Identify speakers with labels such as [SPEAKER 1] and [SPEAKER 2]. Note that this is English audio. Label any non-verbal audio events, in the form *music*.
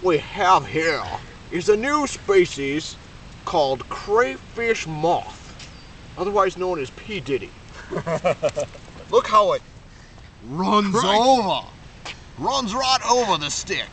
[SPEAKER 1] what we have here is a new species called crayfish moth, otherwise known as P. Diddy. *laughs* Look how it runs over. Runs right over the stick.